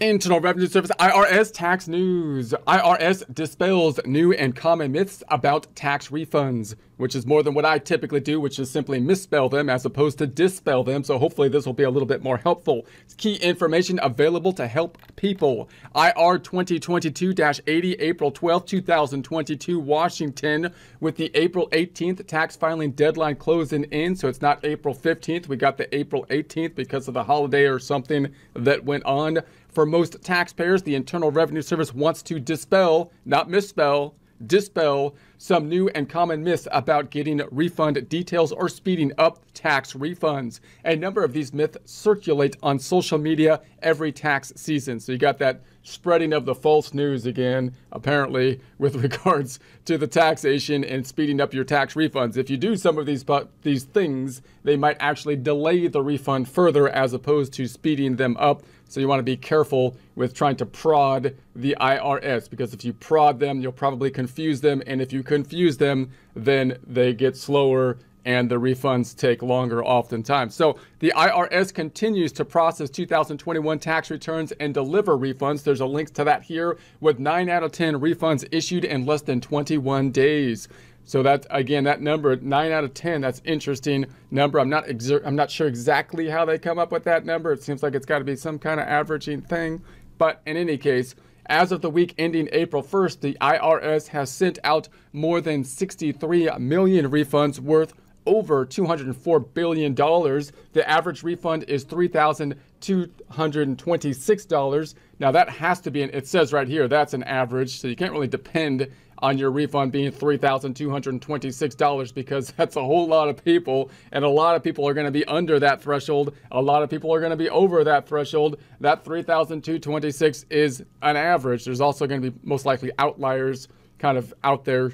Internal Revenue Service IRS tax news. IRS dispels new and common myths about tax refunds, which is more than what I typically do, which is simply misspell them as opposed to dispel them. So hopefully this will be a little bit more helpful. It's key information available to help people. IR 2022-80, April 12, 2022, Washington, with the April 18th tax filing deadline closing in. So it's not April 15th. We got the April 18th because of the holiday or something that went on. For most taxpayers, the Internal Revenue Service wants to dispel, not misspell, dispel some new and common myths about getting refund details or speeding up tax refunds. A number of these myths circulate on social media every tax season. So you got that spreading of the false news again, apparently, with regards to the taxation and speeding up your tax refunds. If you do some of these these things, they might actually delay the refund further as opposed to speeding them up. So you want to be careful with trying to prod the IRS because if you prod them, you'll probably confuse them. And if you confuse them, then they get slower and the refunds take longer oftentimes. So the IRS continues to process 2021 tax returns and deliver refunds. There's a link to that here with 9 out of 10 refunds issued in less than 21 days. So that again, that number nine out of ten. That's interesting number. I'm not exer- I'm not sure exactly how they come up with that number. It seems like it's got to be some kind of averaging thing. But in any case, as of the week ending April 1st, the IRS has sent out more than 63 million refunds worth over $204 billion. The average refund is $3,226. Now, that has to be, an, it says right here, that's an average, so you can't really depend on your refund being $3,226 because that's a whole lot of people, and a lot of people are going to be under that threshold. A lot of people are going to be over that threshold. That 3,226 is an average. There's also going to be most likely outliers kind of out there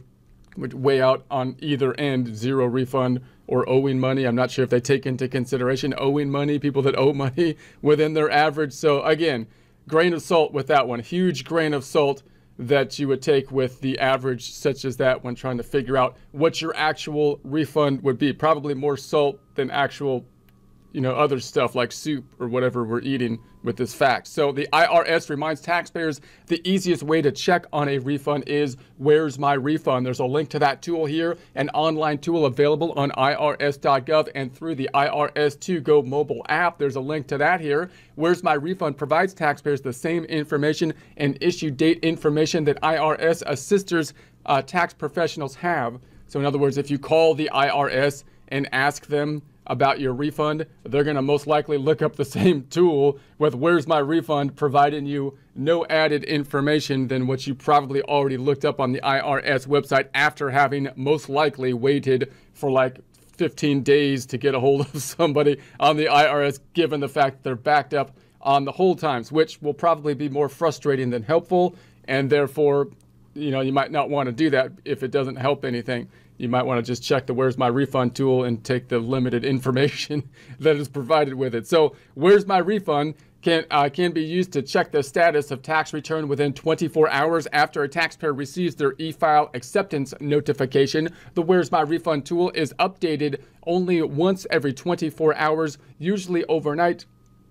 way out on either end, zero refund or owing money. I'm not sure if they take into consideration owing money, people that owe money within their average. So again, grain of salt with that one. Huge grain of salt that you would take with the average such as that when trying to figure out what your actual refund would be. Probably more salt than actual you know, other stuff like soup or whatever we're eating with this fact. So the IRS reminds taxpayers the easiest way to check on a refund is where's my refund? There's a link to that tool here, an online tool available on irs.gov and through the IRS2Go mobile app. There's a link to that here. Where's my refund provides taxpayers the same information and issue date information that IRS assisters uh, tax professionals have. So in other words, if you call the IRS and ask them about your refund, they're going to most likely look up the same tool with Where's My Refund, providing you no added information than what you probably already looked up on the IRS website after having most likely waited for like 15 days to get a hold of somebody on the IRS, given the fact they're backed up on the hold times, which will probably be more frustrating than helpful. And therefore, you know, you might not want to do that if it doesn't help anything you might want to just check the Where's My Refund tool and take the limited information that is provided with it. So, Where's My Refund can, uh, can be used to check the status of tax return within 24 hours after a taxpayer receives their e-file acceptance notification. The Where's My Refund tool is updated only once every 24 hours, usually overnight.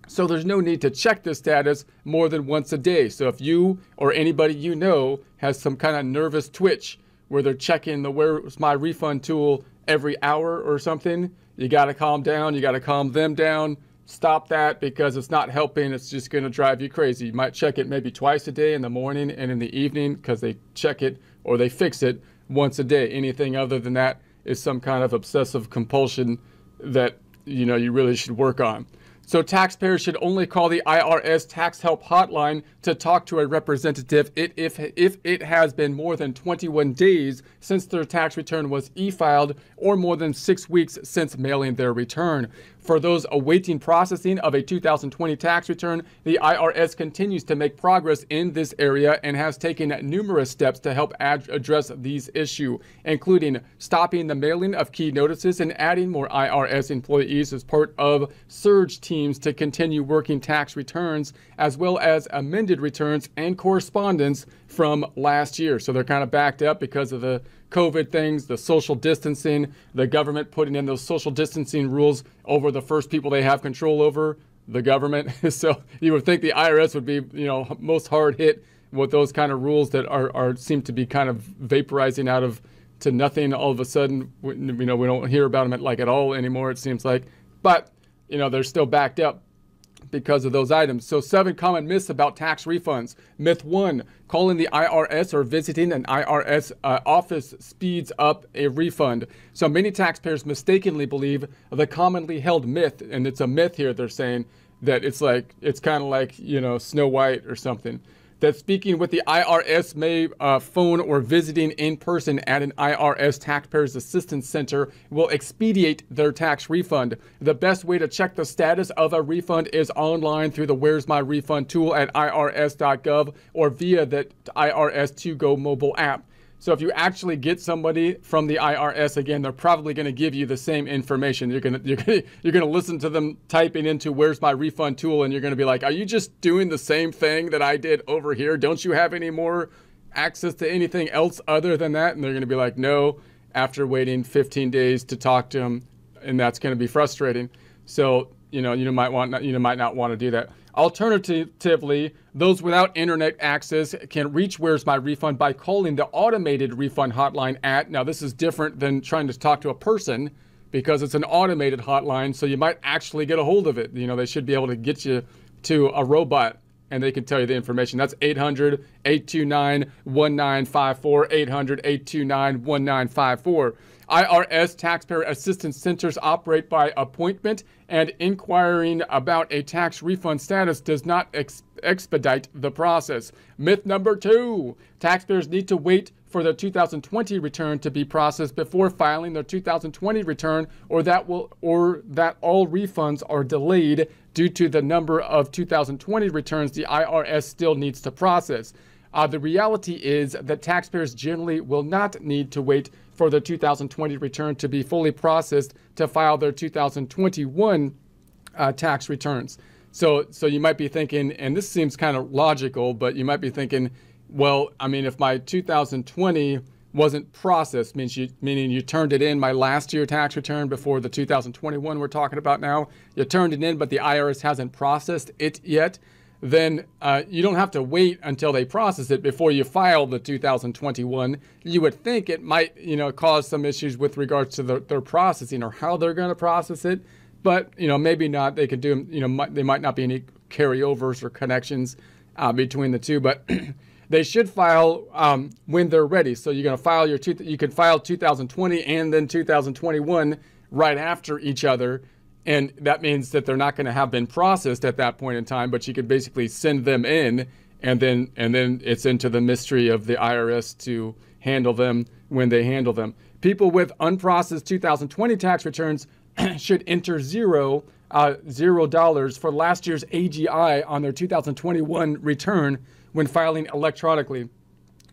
So there's no need to check the status more than once a day. So if you or anybody you know has some kind of nervous twitch, where they're checking the where's my refund tool every hour or something. You got to calm down. You got to calm them down. Stop that because it's not helping. It's just going to drive you crazy. You might check it maybe twice a day in the morning and in the evening because they check it or they fix it once a day. Anything other than that is some kind of obsessive compulsion that you know you really should work on. So taxpayers should only call the IRS tax help hotline to talk to a representative if, if it has been more than 21 days since their tax return was e-filed or more than six weeks since mailing their return. For those awaiting processing of a 2020 tax return, the IRS continues to make progress in this area and has taken numerous steps to help ad- address these issues, including stopping the mailing of key notices and adding more IRS employees as part of surge teams to continue working tax returns, as well as amended returns and correspondence from last year. So they're kind of backed up because of the COVID things, the social distancing, the government putting in those social distancing rules over the first people they have control over, the government. so you would think the IRS would be, you know, most hard hit with those kind of rules that are, are seem to be kind of vaporizing out of to nothing all of a sudden. We, you know, we don't hear about them like at all anymore. It seems like, but you know, they're still backed up because of those items. So, seven common myths about tax refunds. Myth one calling the IRS or visiting an IRS uh, office speeds up a refund. So, many taxpayers mistakenly believe the commonly held myth, and it's a myth here, they're saying that it's like, it's kind of like, you know, Snow White or something that speaking with the IRS may uh, phone or visiting in person at an IRS Taxpayers Assistance Center will expedite their tax refund. The best way to check the status of a refund is online through the Where's My Refund tool at irs.gov or via the IRS 2 Go mobile app. So if you actually get somebody from the IRS again, they're probably going to give you the same information. You're going to you're going to, you're going to listen to them typing into "Where's my refund tool?" and you're going to be like, "Are you just doing the same thing that I did over here? Don't you have any more access to anything else other than that?" And they're going to be like, "No." After waiting 15 days to talk to them, and that's going to be frustrating. So you know you might want you know might not want to do that. Alternatively, those without internet access can reach Where's My Refund by calling the automated refund hotline at. Now, this is different than trying to talk to a person because it's an automated hotline, so you might actually get a hold of it. You know, they should be able to get you to a robot and they can tell you the information. That's 800 829 1954. 800 829 1954. IRS taxpayer assistance centers operate by appointment, and inquiring about a tax refund status does not ex- expedite the process. Myth number two taxpayers need to wait for their 2020 return to be processed before filing their 2020 return or that will or that all refunds are delayed due to the number of 2020 returns the IRS still needs to process. Uh, the reality is that taxpayers generally will not need to wait for their 2020 return to be fully processed to file their 2021 uh, tax returns. So, so you might be thinking, and this seems kind of logical, but you might be thinking, well, I mean, if my 2020 wasn't processed, means you, meaning you turned it in my last year tax return before the 2021 we're talking about now, you turned it in, but the IRS hasn't processed it yet then uh, you don't have to wait until they process it before you file the 2021. You would think it might, you know, cause some issues with regards to the, their processing or how they're going to process it, but you know, maybe not. They could do, you know, might, they might not be any carryovers or connections uh, between the two, but they should file um, when they're ready. So you're going to file your two, you can file 2020 and then 2021 right after each other and that means that they're not going to have been processed at that point in time, but you could basically send them in and then and then it's into the mystery of the IRS to handle them when they handle them. People with unprocessed 2020 tax returns should enter zero uh, zero dollars for last year's AGI on their 2021 return when filing electronically.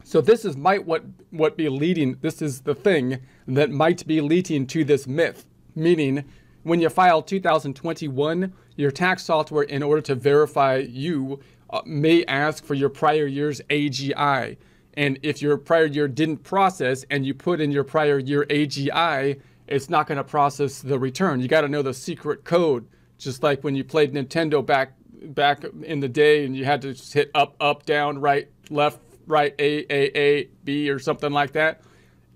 So this is might what what be leading. This is the thing that might be leading to this myth, meaning when you file 2021, your tax software, in order to verify you, uh, may ask for your prior year's AGI. And if your prior year didn't process and you put in your prior year AGI, it's not going to process the return. You got to know the secret code, just like when you played Nintendo back back in the day and you had to just hit up, up, down, right, left, right, A, A, A, B, or something like that.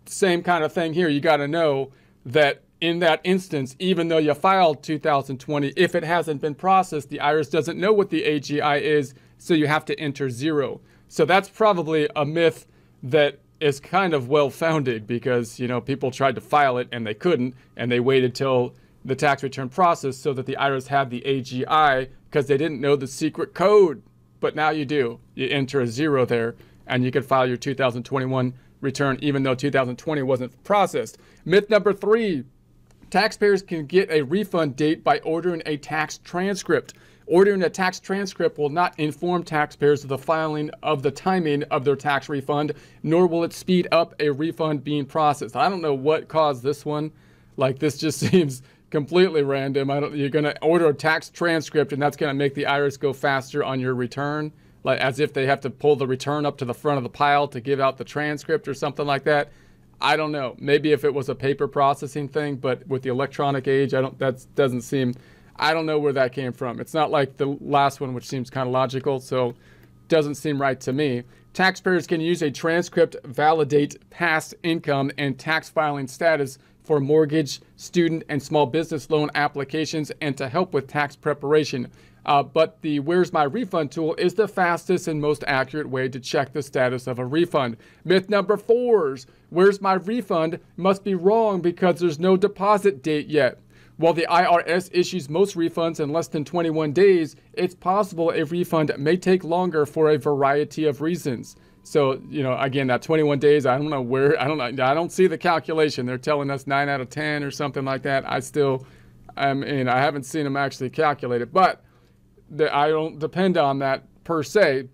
Same kind of thing here. You got to know that in that instance, even though you filed 2020, if it hasn't been processed, the IRS doesn't know what the AGI is, so you have to enter zero. So that's probably a myth that is kind of well founded because you know people tried to file it and they couldn't, and they waited till the tax return process so that the IRS had the AGI because they didn't know the secret code. But now you do. You enter a zero there, and you can file your 2021 return even though 2020 wasn't processed. Myth number three Taxpayers can get a refund date by ordering a tax transcript. Ordering a tax transcript will not inform taxpayers of the filing of the timing of their tax refund, nor will it speed up a refund being processed. I don't know what caused this one. Like this just seems completely random. I don't, you're going to order a tax transcript, and that's going to make the IRS go faster on your return, like as if they have to pull the return up to the front of the pile to give out the transcript or something like that. I don't know. Maybe if it was a paper processing thing, but with the electronic age, I don't. That doesn't seem I don't know where that came from. It's not like the last one, which seems kind of logical, so doesn't seem right to me. Taxpayers can use a transcript validate past income and tax filing status for mortgage, student, and small business loan applications and to help with tax preparation. Uh, but the Where's My Refund tool is the fastest and most accurate way to check the status of a refund. Myth number four is Where's My Refund must be wrong because there's no deposit date yet. While the IRS issues most refunds in less than 21 days, it's possible a refund may take longer for a variety of reasons. So, you know, again, that 21 days, I don't know where, I don't know, I don't see the calculation. They're telling us 9 out of 10 or something like that. I still, I mean, I haven't seen them actually calculate it, but the, I don't depend on that per se.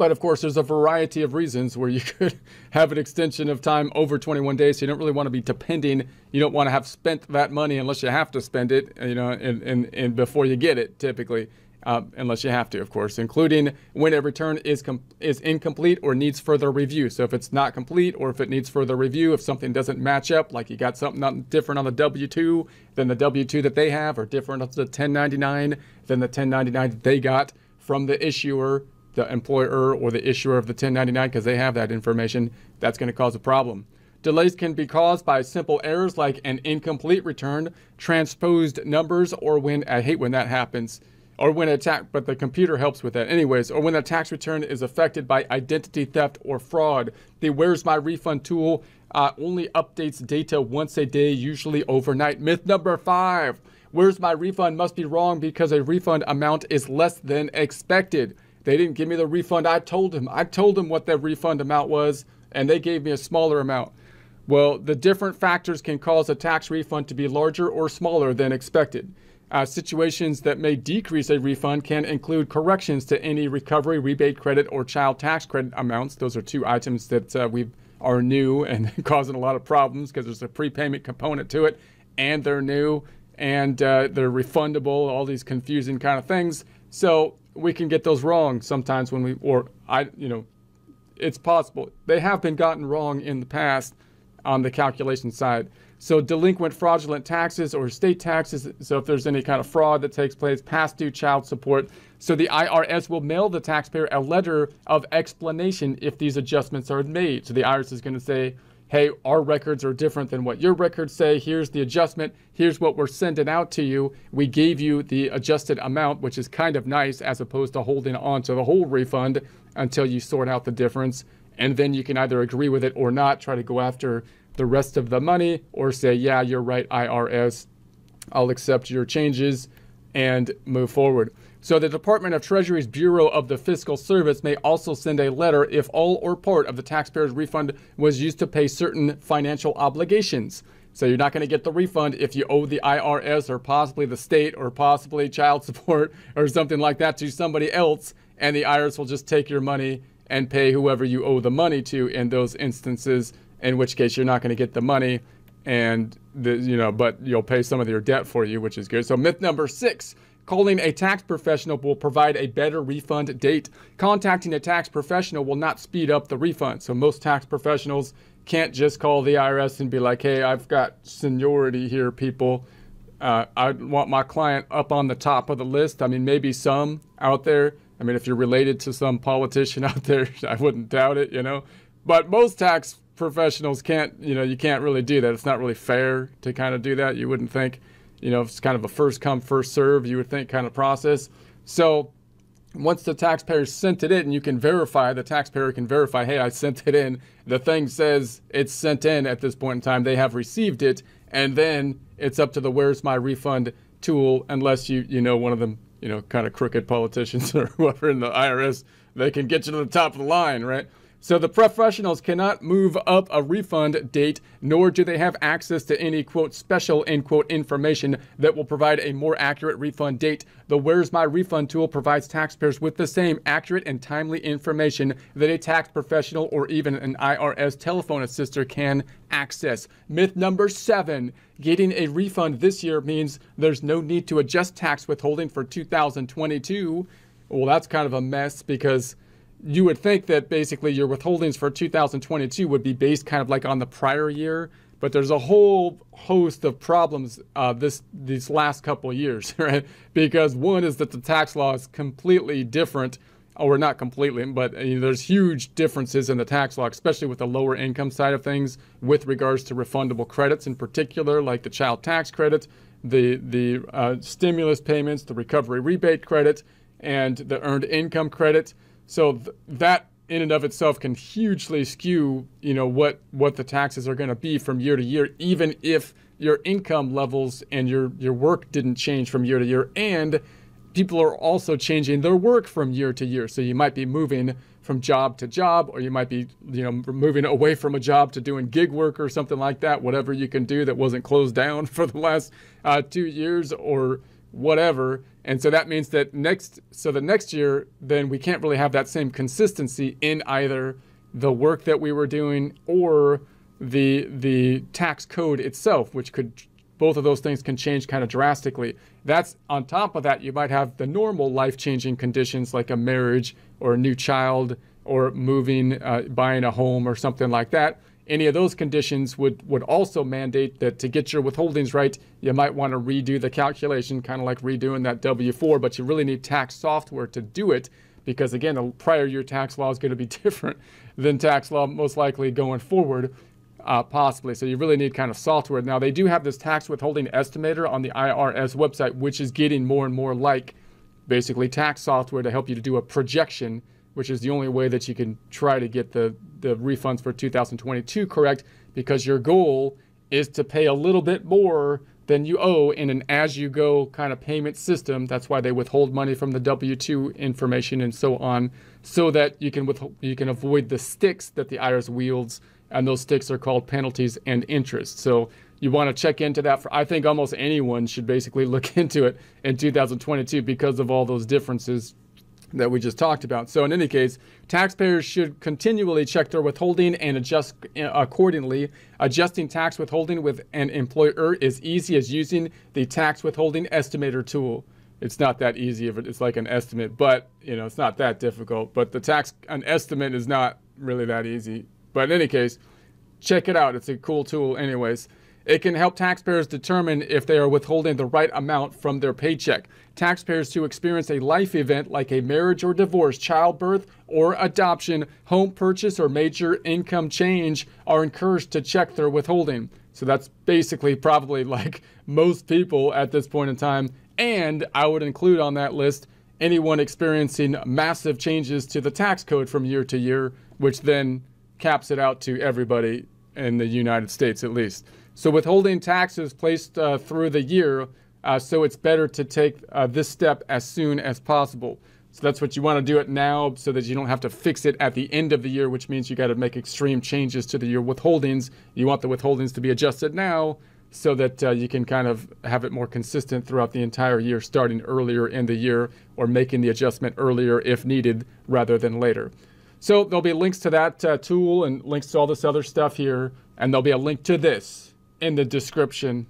But of course, there's a variety of reasons where you could have an extension of time over 21 days. So you don't really want to be depending. You don't want to have spent that money unless you have to spend it, you know, and, and, and before you get it, typically, uh, unless you have to, of course, including when a return is is incomplete or needs further review. So if it's not complete or if it needs further review, if something doesn't match up, like you got something different on the W-2 than the W-2 that they have, or different on the 1099 than the 1099 that they got from the issuer the employer or the issuer of the 1099 because they have that information, that's going to cause a problem. Delays can be caused by simple errors like an incomplete return, transposed numbers, or when I hate when that happens, or when attack, but the computer helps with that anyways, or when the tax return is affected by identity theft or fraud. The Where's My Refund tool uh, only updates data once a day, usually overnight. Myth number five Where's My Refund must be wrong because a refund amount is less than expected. They didn't give me the refund. I told them. I told them what the refund amount was, and they gave me a smaller amount. Well, the different factors can cause a tax refund to be larger or smaller than expected. Uh, situations that may decrease a refund can include corrections to any recovery, rebate credit, or child tax credit amounts. Those are two items that uh, we are new and causing a lot of problems because there's a prepayment component to it, and they're new and uh, they're refundable. All these confusing kind of things. So we can get those wrong sometimes when we, or I, you know, it's possible. They have been gotten wrong in the past on the calculation side. So delinquent fraudulent taxes or state taxes, so if there's any kind of fraud that takes place, past due child support. So the IRS will mail the taxpayer a letter of explanation if these adjustments are made. So the IRS is going to say, hey, our records are different than what your records say. Here's the adjustment. Here's what we're sending out to you. We gave you the adjusted amount, which is kind of nice as opposed to holding on to the whole refund until you sort out the difference. And then you can either agree with it or not, try to go after the rest of the money, or say, yeah, you're right, IRS. I'll accept your changes and move forward. So the Department of Treasury's Bureau of the Fiscal Service may also send a letter if all or part of the taxpayer's refund was used to pay certain financial obligations. So you're not going to get the refund if you owe the IRS or possibly the state or possibly child support or something like that to somebody else, and the IRS will just take your money and pay whoever you owe the money to in those instances. In which case, you're not going to get the money, and the, you know, but you'll pay some of your debt for you, which is good. So myth number six Calling a tax professional will provide a better refund date. Contacting a tax professional will not speed up the refund. So most tax professionals can't just call the IRS and be like, hey, I've got seniority here, people. Uh, I want my client up on the top of the list. I mean, maybe some out there. I mean, if you're related to some politician out there, I wouldn't doubt it, you know. But most tax professionals can't, you know, you can't really do that. It's not really fair to kind of do that, you wouldn't think you know, it's kind of a first come, first serve, you would think, kind of process. So once the taxpayer sent it in, and you can verify, the taxpayer can verify, hey, I sent it in. The thing says it's sent in at this point in time. They have received it. And then it's up to the where's my refund tool, unless you, you know, one of them, you know, kind of crooked politicians or whoever in the IRS, they can get you to the top of the line, right? So the professionals cannot move up a refund date, nor do they have access to any quote special end quote information that will provide a more accurate refund date. The Where's My Refund tool provides taxpayers with the same accurate and timely information that a tax professional or even an IRS telephone assister can access. Myth number seven getting a refund this year means there's no need to adjust tax withholding for 2022. Well, that's kind of a mess because you would think that basically your withholdings for 2022 would be based kind of like on the prior year, But there's a whole host of problems uh, this these last couple years, right? Because one is that the tax law is completely different, or not completely, but uh, there's huge differences in the tax law, especially with the lower income side of things, with regards to refundable credits in particular, like the child tax credit, the the uh, stimulus payments, the recovery rebate credit, and the earned income credit. So th- that in and of itself can hugely skew, you know, what what the taxes are going to be from year to year, even if your income levels and your your work didn't change from year to year, and people are also changing their work from year to year. So you might be moving from job to job, or you might be, you know, moving away from a job to doing gig work or something like that. Whatever you can do that wasn't closed down for the last uh, two years, or whatever. And so that means that next, so the next year, then we can't really have that same consistency in either the work that we were doing or the the tax code itself, which could both of those things can change kind of drastically. That's on top of that, you might have the normal life changing conditions like a marriage or a new child or moving, uh, buying a home or something like that any of those conditions would, would also mandate that to get your withholdings right, you might want to redo the calculation, kind of like redoing that W 4, but you really need tax software to do it because, again, the prior year tax law is going to be different than tax law most likely going forward, uh, possibly. So you really need kind of software. Now, they do have this tax withholding estimator on the IRS website, which is getting more and more like basically tax software to help you to do a projection which is the only way that you can try to get the, the refunds for 2022 correct because your goal is to pay a little bit more than you owe in an as you go kind of payment system. That's why they withhold money from the W 2 information and so on, so that you can, withhold, you can avoid the sticks that the IRS wields. And those sticks are called penalties and interest. So you want to check into that. For, I think almost anyone should basically look into it in 2022 because of all those differences that we just talked about. So, in any case, taxpayers should continually check their withholding and adjust uh, accordingly. Adjusting tax withholding with an employer is easy as using the tax withholding estimator tool. It's not that easy if it's like an estimate, but you know, it's not that difficult. But the tax an estimate is not really that easy. But in any case, check it out. It's a cool tool anyways. It can help taxpayers determine if they are withholding the right amount from their paycheck. Taxpayers who experience a life event like a marriage or divorce, childbirth or adoption, home purchase, or major income change are encouraged to check their withholding. So that's basically probably like most people at this point in time. And I would include on that list anyone experiencing massive changes to the tax code from year to year, which then caps it out to everybody in the United States at least. So withholding taxes placed uh, through the year, uh, so it's better to take uh, this step as soon as possible. So that's what you want to do it now so that you don't have to fix it at the end of the year, which means you got to make extreme changes to the your withholdings. You want the withholdings to be adjusted now so that uh, you can kind of have it more consistent throughout the entire year, starting earlier in the year or making the adjustment earlier if needed rather than later. So there'll be links to that uh, tool and links to all this other stuff here, and there'll be a link to this in the description